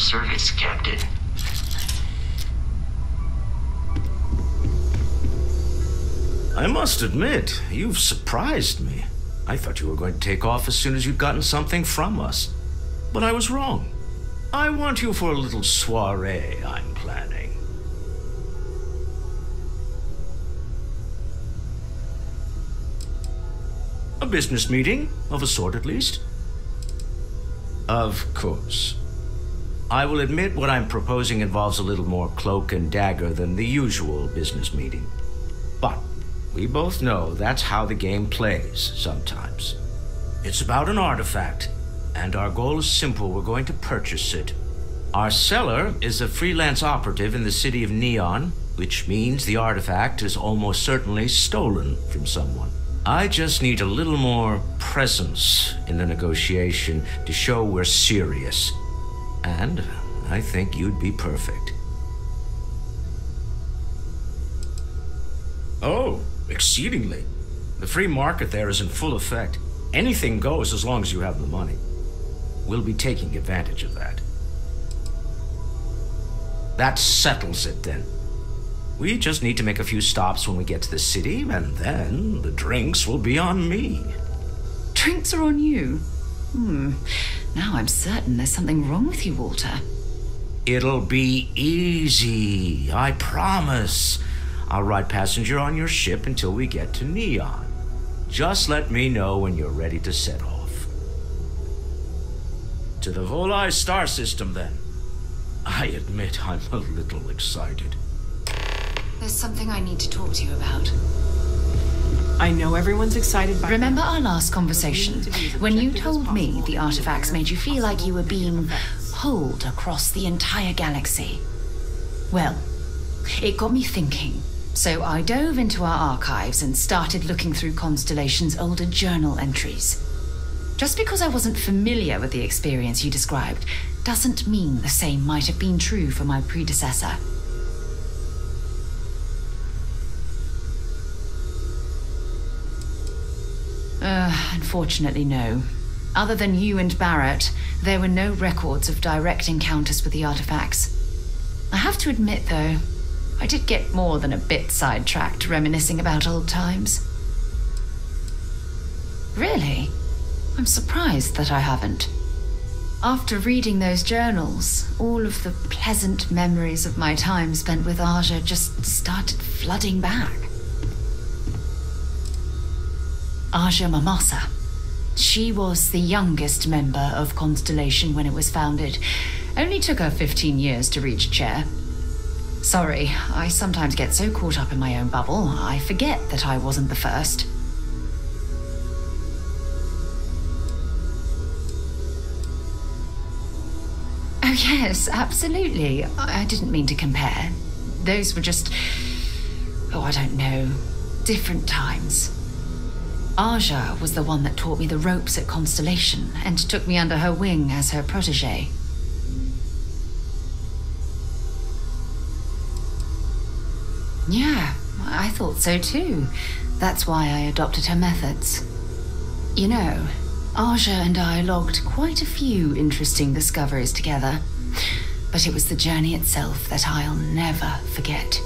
service, Captain. I must admit, you've surprised me. I thought you were going to take off as soon as you'd gotten something from us. But I was wrong. I want you for a little soiree I'm planning. A business meeting, of a sort at least. Of course. I will admit what I'm proposing involves a little more cloak and dagger than the usual business meeting. But we both know that's how the game plays sometimes. It's about an artifact, and our goal is simple we're going to purchase it. Our seller is a freelance operative in the city of Neon, which means the artifact is almost certainly stolen from someone. I just need a little more presence in the negotiation to show we're serious. And I think you'd be perfect. Oh, exceedingly. The free market there is in full effect. Anything goes as long as you have the money. We'll be taking advantage of that. That settles it then. We just need to make a few stops when we get to the city, and then the drinks will be on me. Drinks are on you? Hmm. Now I'm certain there's something wrong with you, Walter. It'll be easy, I promise. I'll ride passenger on your ship until we get to Neon. Just let me know when you're ready to set off. To the Volii star system, then. I admit I'm a little excited. There's something I need to talk to you about. I know everyone's excited by Remember our last conversation? When you told me the artifacts made you feel like you were being pulled across the entire galaxy. Well, it got me thinking. So I dove into our archives and started looking through Constellation's older journal entries. Just because I wasn't familiar with the experience you described doesn't mean the same might have been true for my predecessor. Unfortunately, no. Other than you and Barrett, there were no records of direct encounters with the artifacts. I have to admit, though, I did get more than a bit sidetracked reminiscing about old times. Really? I'm surprised that I haven't. After reading those journals, all of the pleasant memories of my time spent with Aja just started flooding back. Aja Mamasa. She was the youngest member of Constellation when it was founded. Only took her 15 years to reach chair. Sorry, I sometimes get so caught up in my own bubble, I forget that I wasn't the first. Oh, yes, absolutely. I didn't mean to compare. Those were just. Oh, I don't know. Different times. Aja was the one that taught me the ropes at Constellation and took me under her wing as her protege. Yeah, I thought so too. That's why I adopted her methods. You know, Aja and I logged quite a few interesting discoveries together, but it was the journey itself that I'll never forget.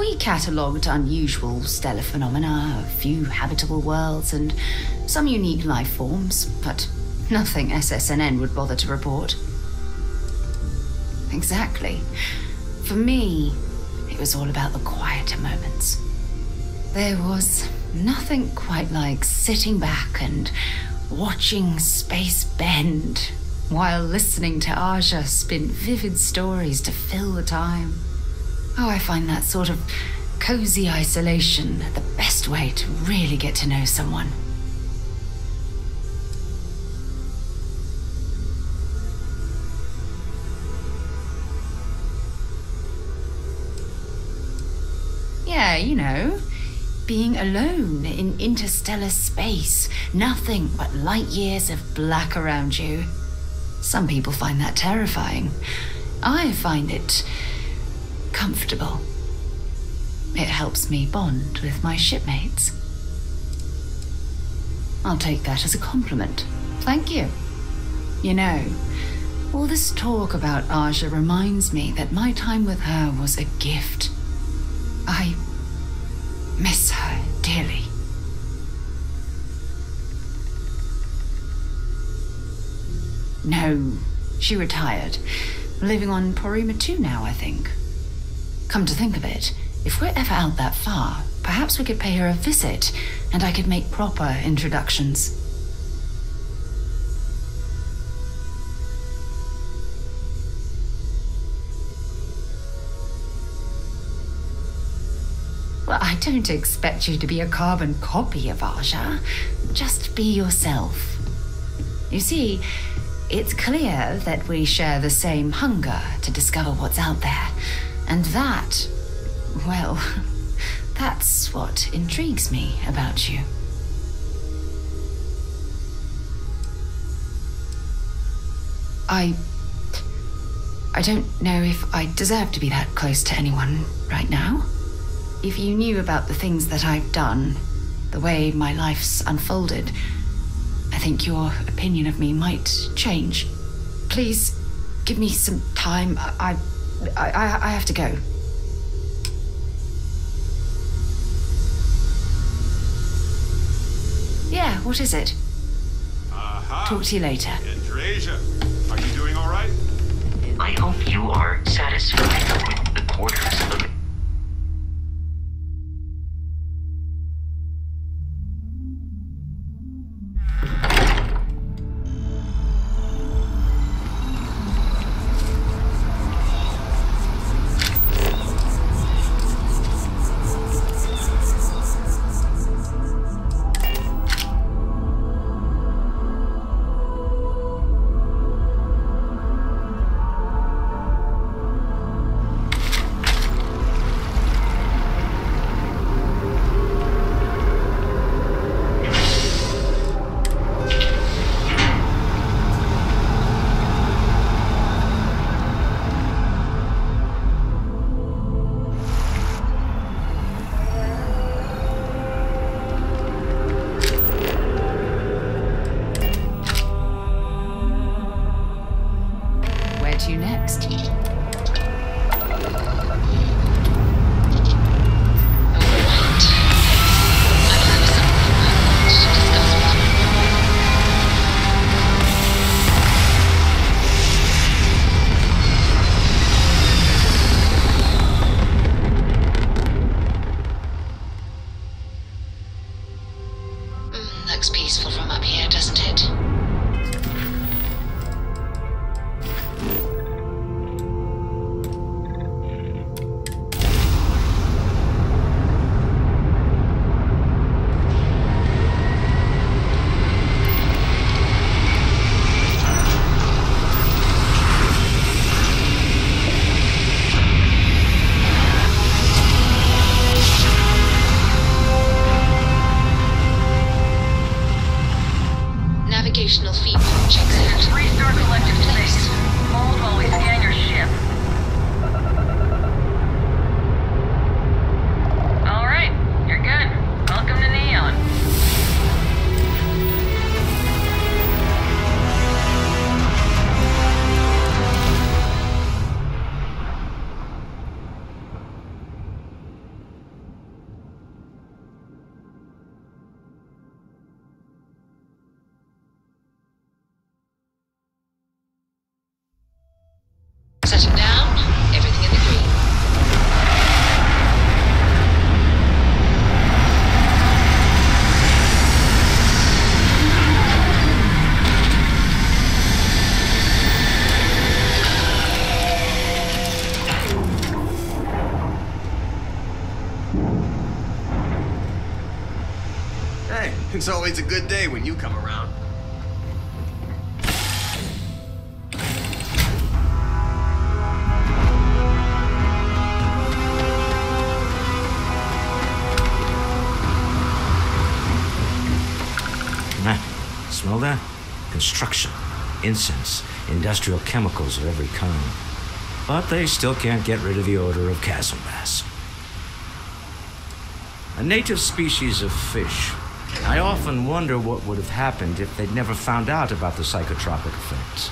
We catalogued unusual stellar phenomena, a few habitable worlds, and some unique life forms, but nothing SSNN would bother to report. Exactly. For me, it was all about the quieter moments. There was nothing quite like sitting back and watching space bend while listening to Aja spin vivid stories to fill the time. Oh, I find that sort of cozy isolation the best way to really get to know someone. Yeah, you know, being alone in interstellar space, nothing but light years of black around you. Some people find that terrifying. I find it comfortable. It helps me bond with my shipmates. I'll take that as a compliment. Thank you. You know, all this talk about Aja reminds me that my time with her was a gift. I miss her dearly. No, she retired. Living on Porrima 2 now, I think. Come to think of it, if we're ever out that far, perhaps we could pay her a visit, and I could make proper introductions. Well, I don't expect you to be a carbon copy of Aja. Just be yourself. You see, it's clear that we share the same hunger to discover what's out there. And that, well, that's what intrigues me about you. I. I don't know if I deserve to be that close to anyone right now. If you knew about the things that I've done, the way my life's unfolded, I think your opinion of me might change. Please give me some time. I, I, I, I have to go. Yeah, what is it? Aha. Talk to you later. Andreja, are you doing all right? I hope you are satisfied with the quarters a good day when you come around. Smell that? Construction, incense, industrial chemicals of every kind. But they still can't get rid of the odor of Chasmbass. A native species of fish, I often wonder what would have happened if they'd never found out about the psychotropic effects.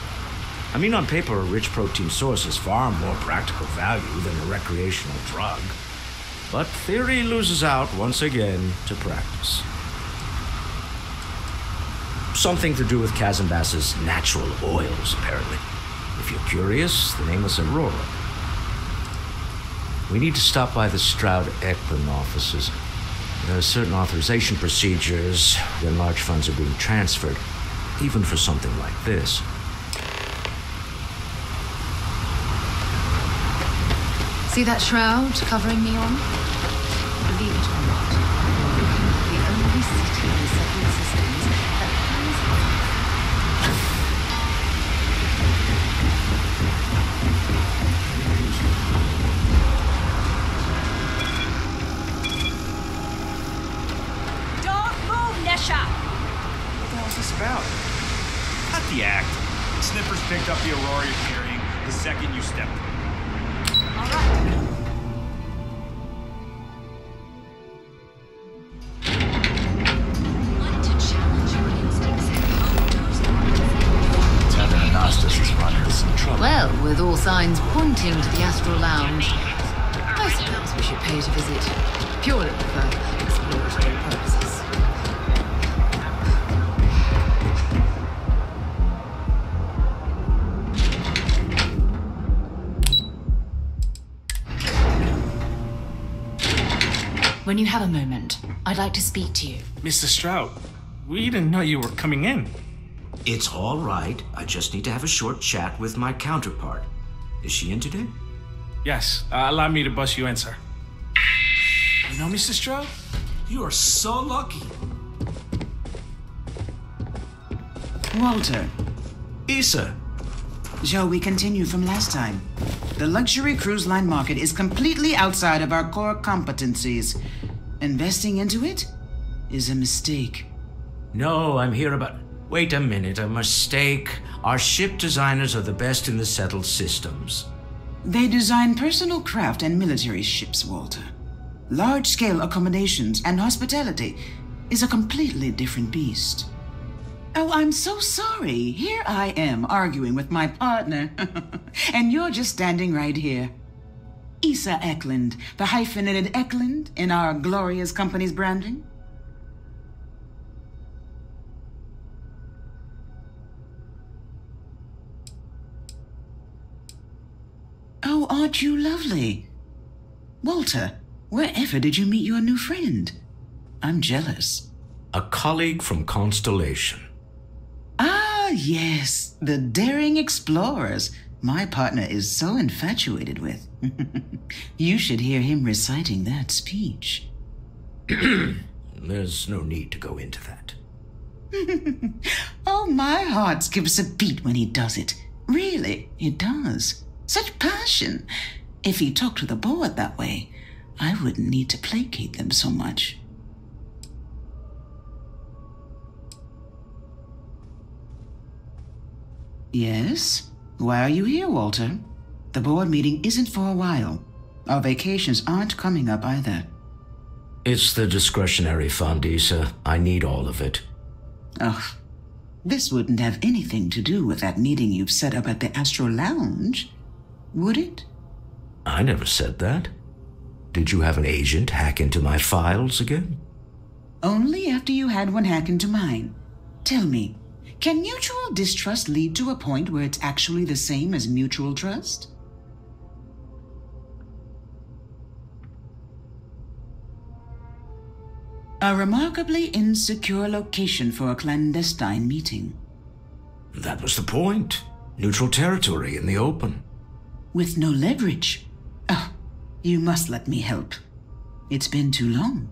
I mean, on paper, a rich protein source has far more practical value than a recreational drug. But theory loses out once again to practice. Something to do with Chasmbass's natural oils, apparently. If you're curious, the name is Aurora. We need to stop by the Stroud Eklund offices. There are certain authorization procedures when large funds are being transferred, even for something like this. See that shroud covering me on? To Lounge, I suppose we should pay it a visit. Purely for exploratory purposes. When you have a moment, I'd like to speak to you. Mr. Stroud, we didn't know you were coming in. It's all right. I just need to have a short chat with my counterpart. Is she in today? Yes, uh, allow me to bust you in, sir. You know, Mr. Stroud, you are so lucky. Walter, Issa, shall we continue from last time? The luxury cruise line market is completely outside of our core competencies. Investing into it is a mistake. No, I'm here about. Wait a minute, a mistake. Our ship designers are the best in the settled systems. They design personal craft and military ships, Walter. Large scale accommodations and hospitality is a completely different beast. Oh, I'm so sorry. Here I am arguing with my partner, and you're just standing right here. Issa Eklund, the hyphenated Eklund in our glorious company's branding. Oh, aren't you lovely? Walter, wherever did you meet your new friend? I'm jealous. A colleague from Constellation. Ah, yes, the daring explorers my partner is so infatuated with. you should hear him reciting that speech. There's no need to go into that. oh, my heart skips a beat when he does it. Really, it does. Such passion. If he talked to the board that way, I wouldn't need to placate them so much. Yes? Why are you here, Walter? The board meeting isn't for a while. Our vacations aren't coming up either. It's the discretionary fund, Issa. I need all of it. Ugh. This wouldn't have anything to do with that meeting you've set up at the Astral Lounge, would it? I never said that. Did you have an agent hack into my files again? Only after you had one hack into mine. Tell me, can mutual distrust lead to a point where it's actually the same as mutual trust? A remarkably insecure location for a clandestine meeting. That was the point. Neutral territory in the open. With no leverage. Oh, you must let me help. It's been too long.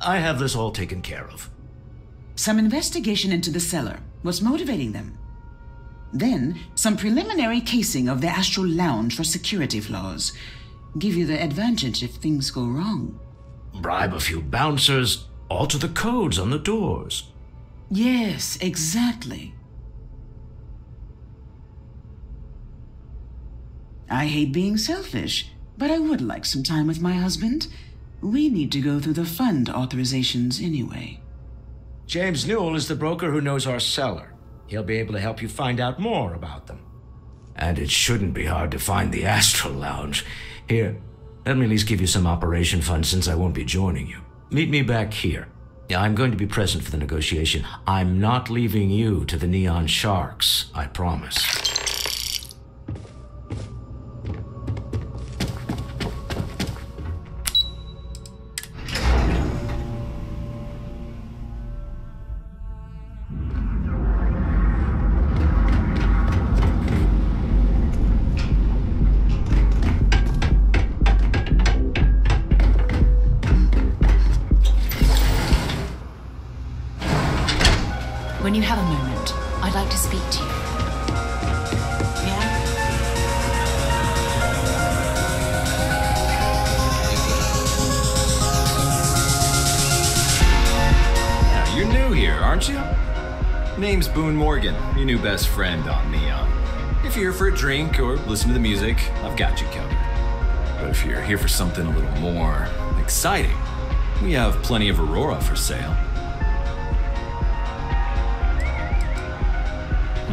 I have this all taken care of. Some investigation into the seller. What's motivating them? Then, some preliminary casing of the Astral Lounge for security flaws. Give you the advantage if things go wrong. Bribe a few bouncers, alter the codes on the doors. Yes, exactly. I hate being selfish, but I would like some time with my husband. We need to go through the fund authorizations anyway. James Newell is the broker who knows our seller. He'll be able to help you find out more about them. And it shouldn't be hard to find the Astral Lounge. Here, let me at least give you some operation funds since I won't be joining you. Meet me back here. Yeah, I'm going to be present for the negotiation. I'm not leaving you to the Neon Sharks, I promise. We have plenty of Aurora for sale.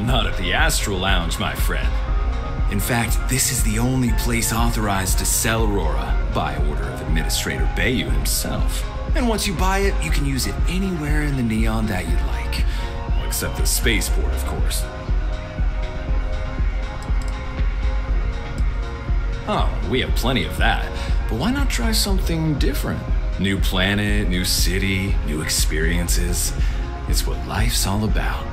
Not at the Astral Lounge, my friend. In fact, this is the only place authorized to sell Aurora by order of Administrator Bayu himself. And once you buy it, you can use it anywhere in the Neon that you'd like. Except the spaceport, of course. Oh, we have plenty of that. But why not try something different? New planet, new city, new experiences. It's what life's all about.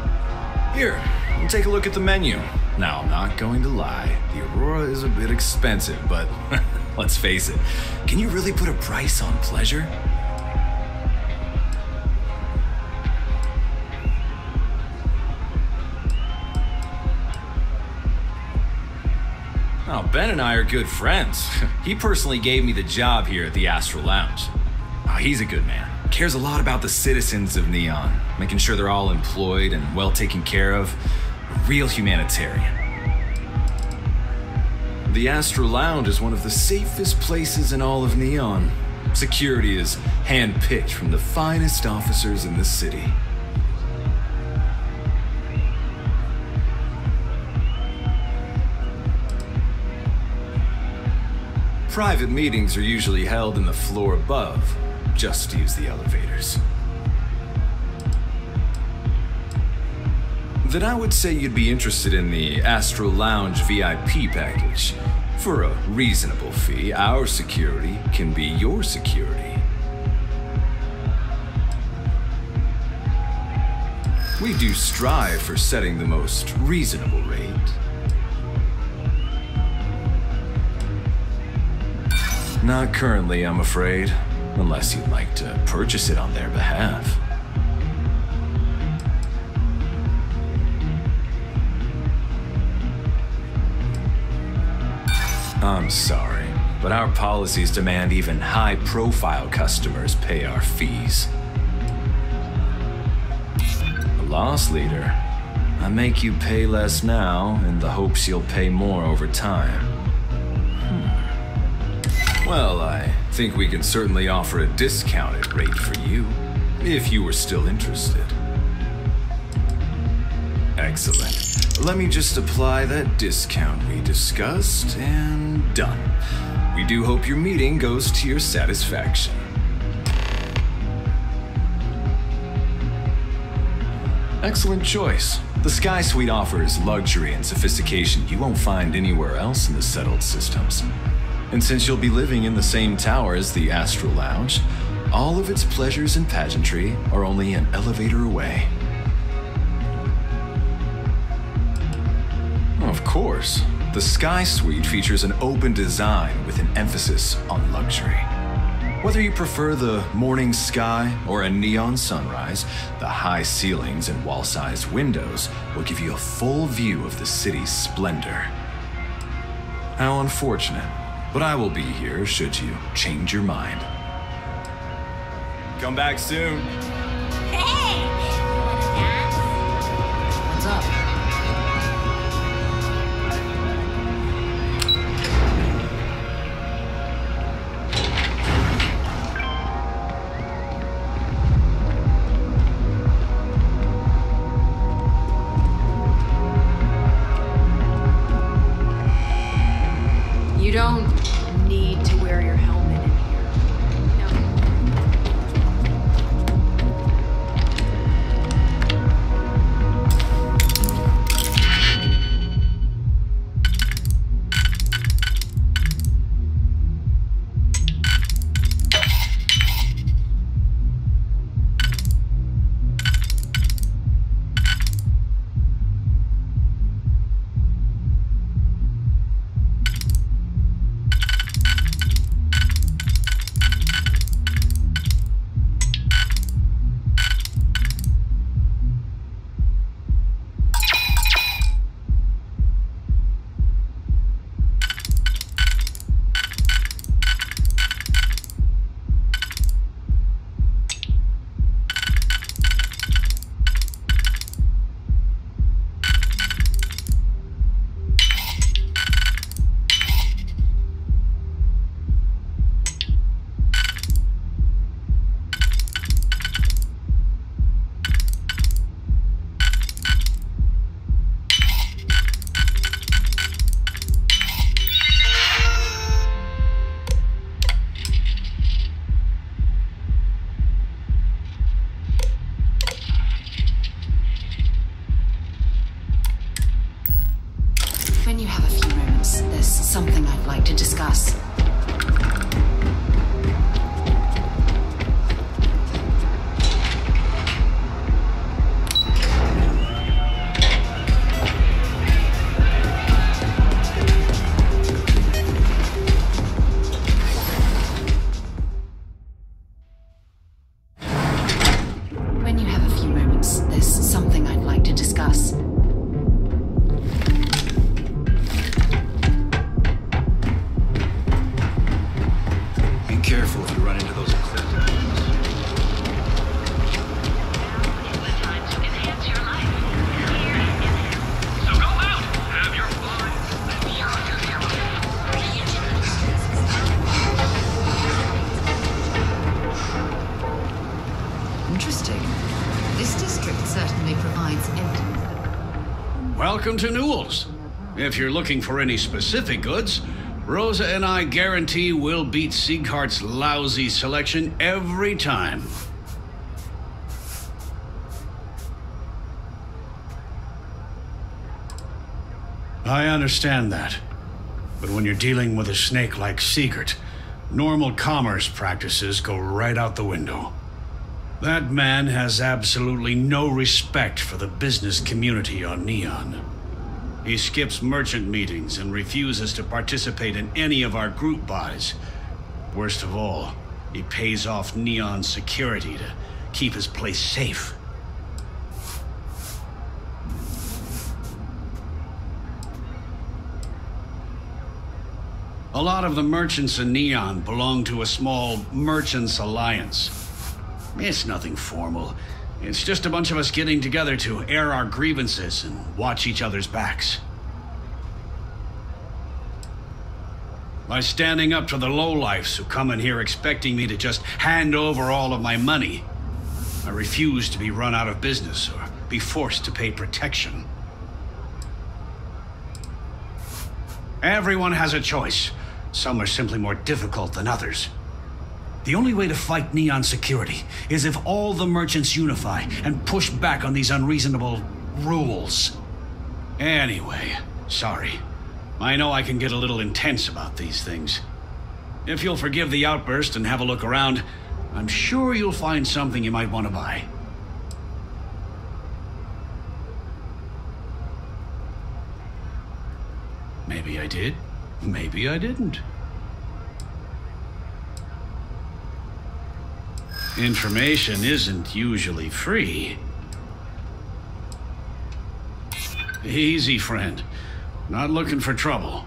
Here, we'll take a look at the menu. Now, I'm not going to lie, the Aurora is a bit expensive, but let's face it, can you really put a price on pleasure? Oh, Ben and I are good friends. He personally gave me the job here at the Astral Lounge. Oh, he's a good man. Cares a lot about the citizens of Neon, making sure they're all employed and well taken care of. A real humanitarian. The Astral Lounge is one of the safest places in all of Neon. Security is handpicked from the finest officers in the city. Private meetings are usually held in the floor above. Just use the elevators. Then I would say you'd be interested in the Astral Lounge VIP package. For a reasonable fee, our security can be your security. We do strive for setting the most reasonable rate. Not currently, I'm afraid. Unless you'd like to purchase it on their behalf. I'm sorry, but our policies demand even high profile customers pay our fees. A loss leader. I make you pay less now in the hopes you'll pay more over time. Hmm. Well, I think we can certainly offer a discounted rate for you, if you were still interested. Excellent. Let me just apply that discount we discussed, and done. We do hope your meeting goes to your satisfaction. Excellent choice. The Sky Suite offers luxury and sophistication you won't find anywhere else in the settled systems. And since you'll be living in the same tower as the Astral Lounge, all of its pleasures and pageantry are only an elevator away. Of course, the Sky Suite features an open design with an emphasis on luxury. Whether you prefer the morning sky or a neon sunrise, the high ceilings and wall sized windows will give you a full view of the city's splendor. How unfortunate, but I will be here should you change your mind. Come back soon. something I'd like to discuss. This district certainly provides evidence. Welcome to Newell's. If you're looking for any specific goods, Rosa and I guarantee we'll beat Sieghart's lousy selection every time. I understand that. But when you're dealing with a snake like Sieghart, normal commerce practices go right out the window. That man has absolutely no respect for the business community on Neon. He skips merchant meetings and refuses to participate in any of our group buys. Worst of all, he pays off Neon security to keep his place safe. A lot of the merchants in Neon belong to a small merchants alliance. It's nothing formal. It's just a bunch of us getting together to air our grievances and watch each other's backs. By standing up to the lowlifes who come in here expecting me to just hand over all of my money, I refuse to be run out of business or be forced to pay protection. Everyone has a choice. Some are simply more difficult than others. The only way to fight Neon security is if all the merchants unify and push back on these unreasonable rules. Anyway, sorry. I know I can get a little intense about these things. If you'll forgive the outburst and have a look around, I'm sure you'll find something you might want to buy. Maybe I did. Maybe I didn't. Information isn't usually free. Easy, friend. Not looking for trouble.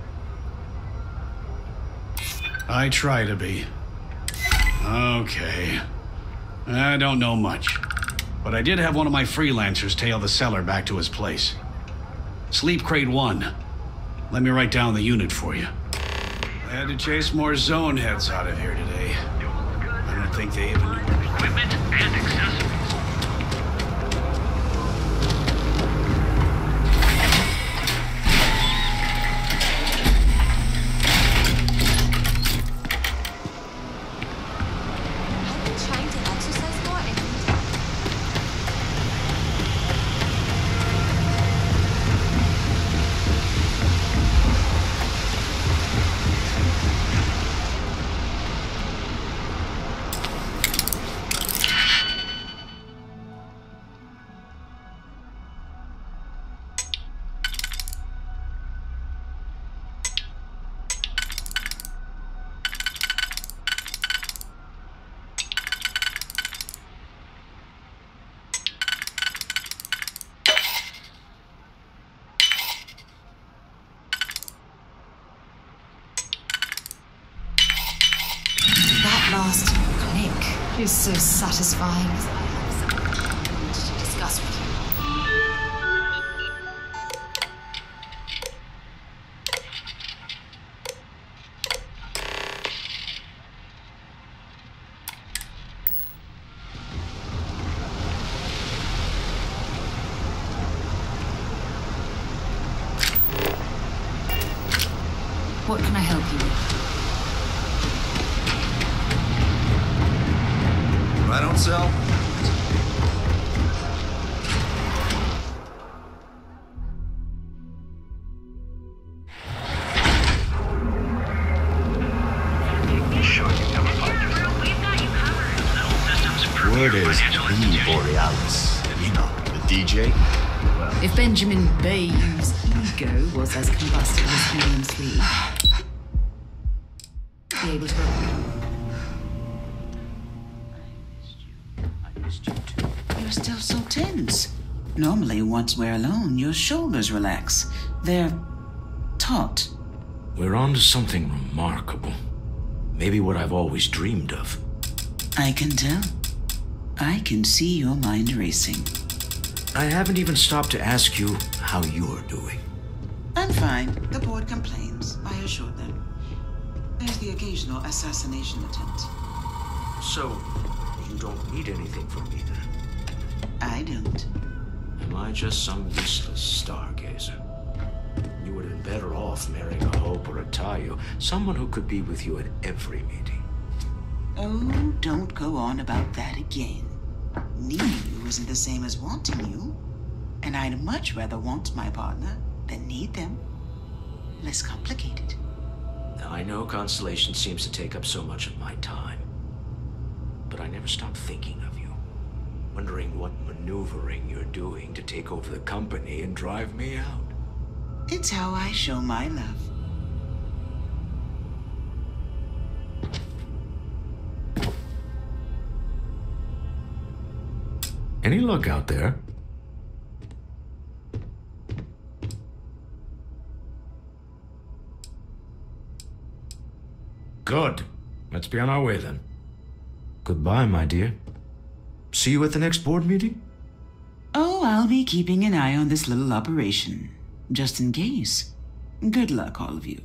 I try to be. Okay. I don't know much. But I did have one of my freelancers tail the seller back to his place. Sleep Crate 1. Let me write down the unit for you. I had to chase more zone heads out of here today. I don't think they even. Equipment and accessories. Is so satisfying. Was as combustible as helium 3, be able to. You're still so tense. Normally, once we're alone, your shoulders relax. They're taut. We're on to something remarkable. Maybe what I've always dreamed of. I can tell. I can see your mind racing. I haven't even stopped to ask you how you're doing. I'm fine. The board complains. I assure them. There's the occasional assassination attempt. So, you don't need anything from me then? I don't. Am I just some useless stargazer? You would have been better off marrying a Hope or a Tayo, someone who could be with you at every meeting. Oh, don't go on about that again. Needing you isn't the same as wanting you. And I'd much rather want my partner than need them. Less complicated. Now, I know Constellation seems to take up so much of my time. But I never stop thinking of you. Wondering what maneuvering you're doing to take over the company and drive me out. It's how I show my love. Any luck out there? Good. Let's be on our way then. Goodbye, my dear. See you at the next board meeting? Oh, I'll be keeping an eye on this little operation. Just in case. Good luck, all of you.